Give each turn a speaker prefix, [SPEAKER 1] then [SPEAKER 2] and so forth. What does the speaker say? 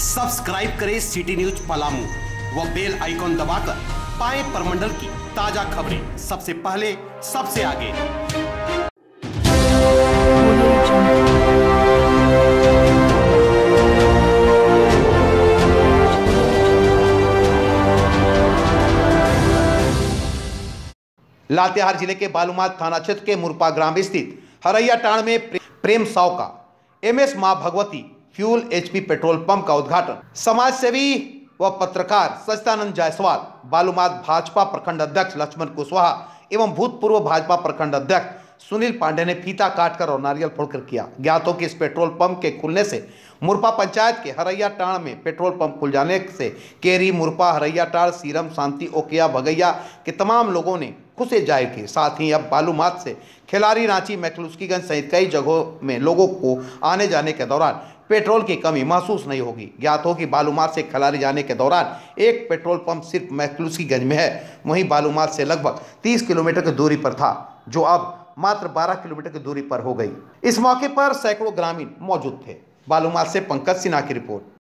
[SPEAKER 1] Subscribe करें city news Palamu व bell icon दबाकर पाएँ परमंडल की ताज़ा खबरें। सबसे पहले, सबसे आगे। लातेहार ज़िले के बालूमाथ थाना क्षेत्र के मुरपा ग्राम स्थित हरैया टाण में प्रेम साव का M S Maa Bhagwati fuel HP petrol pump का उद्घाटन। समाज सेवी व पत्रकार सचिदानंद जायसवाल, बालूमाथ भाजपा प्रखंड अध्यक्ष लक्ष्मण कुशवाहा एवं भूतपूर्व भाजपा प्रखंड अध्यक्ष सुनील पांडे ने फीता काटकर और नारियल फोड़कर किया। ज्ञातों कि इस पेट्रोल पंप के खुलने से मुरपा पंचायत के हरैया टाण में पेट्रोल पंप खुल जाने से केरी, मुरपा, हरैया टाण, सीरम, शांति, ओकिया, भगैया के तमाम लोगों ने खुशी ज़ाहिर की साथ ही अब बालूमाथ से खिलाड़ी रांची मैकलुस्कीगंज सहित कई जगहों में लोगों को आने जाने के दौरान पेट्रोल की कमी महसूस नहीं होगी। ज्ञात हो कि बालूमार से खलारी जाने के दौरान एक पेट्रोल पंप सिर्फ़ मैकलुस्कीगंज में है। वहीं बालूमार से लगभग 30 किलोमीटर की दूरी पर था, जो अब मात्र 12 किलोमीटर की दूरी पर हो गई। इस मौके पर सैकड़ों ग्रामीण मौजूद थे। बालूमार से पंकज सिन्हा की रिपोर्ट।